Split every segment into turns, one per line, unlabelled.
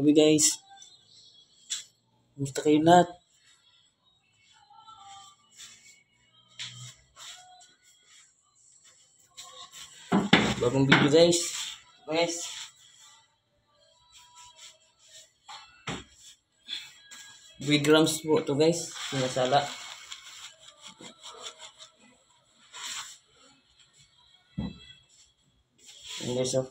Gabi guys. Kumusta kayo lahat? Bagong video guys. Guys. grams po to guys. Sinasala. Yan guys oh.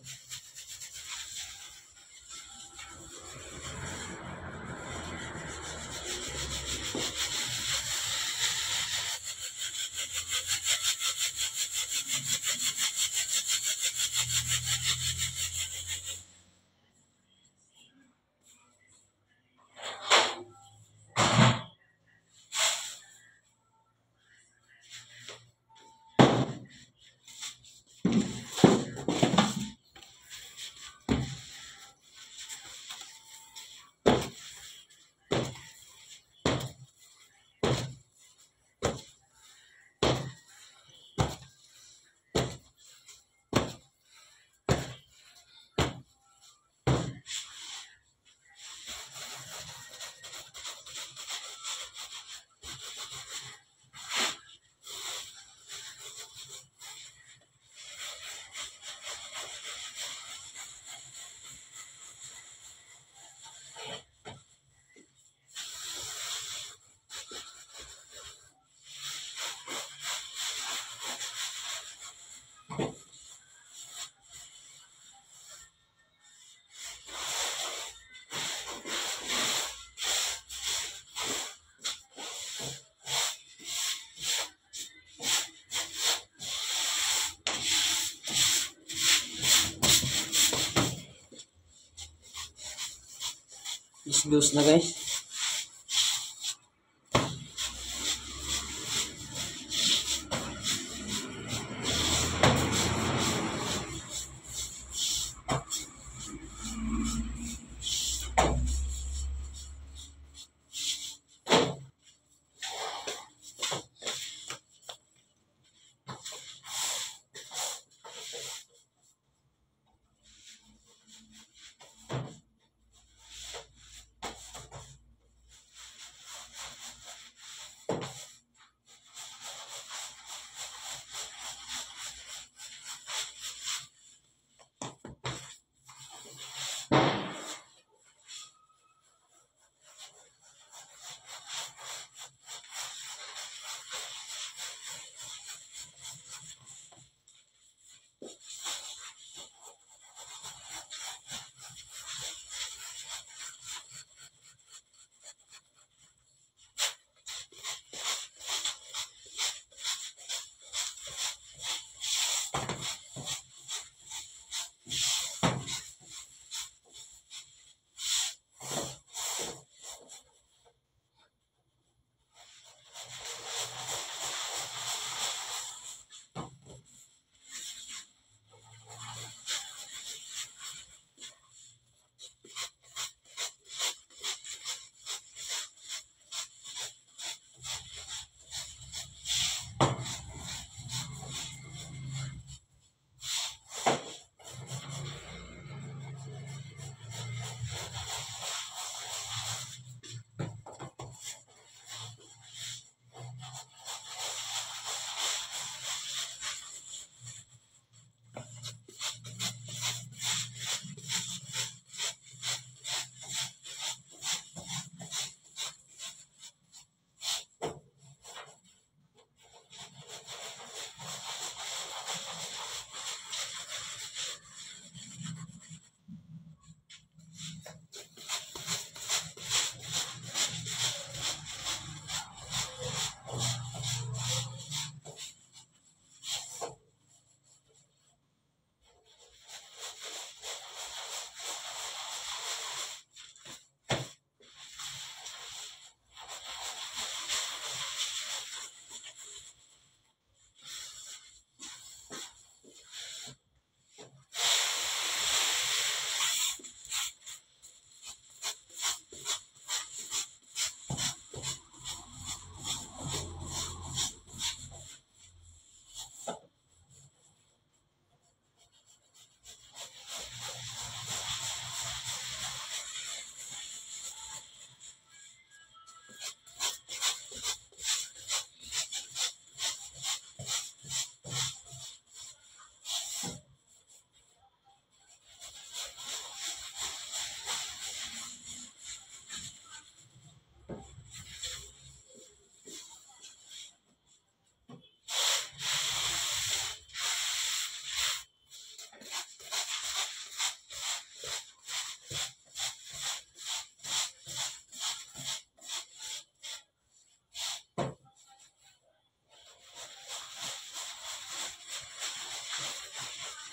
Isdos na guys.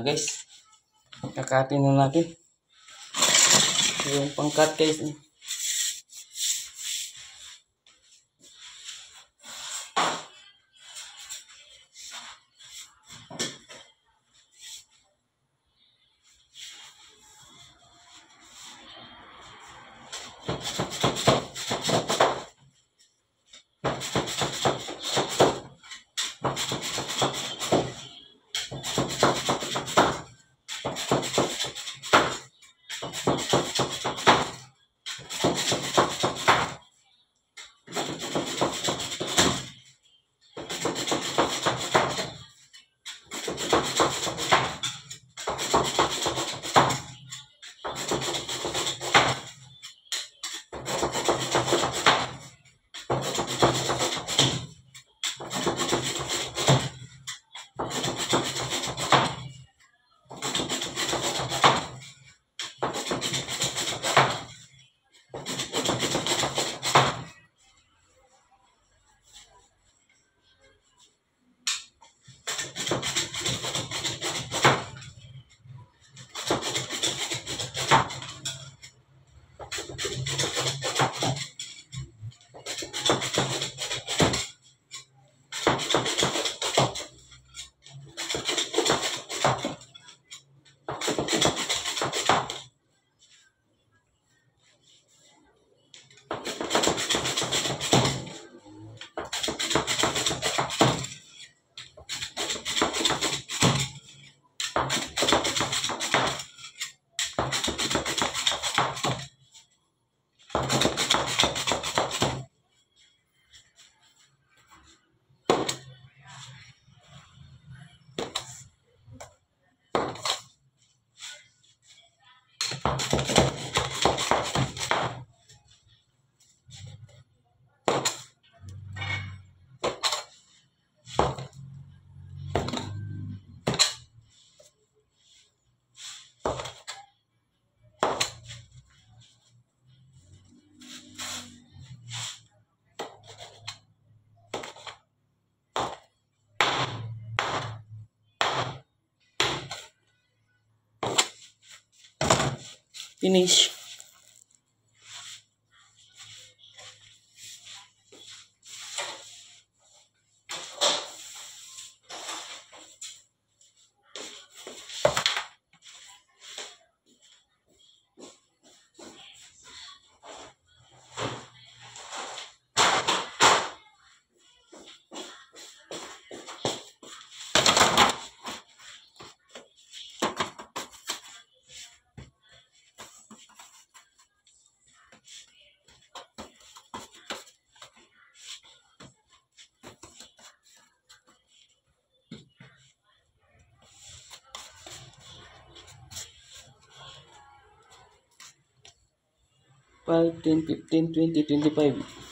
Na guys. Kakatin na natin. Yung pangkat guys. eh. início. 5 10 15 20 25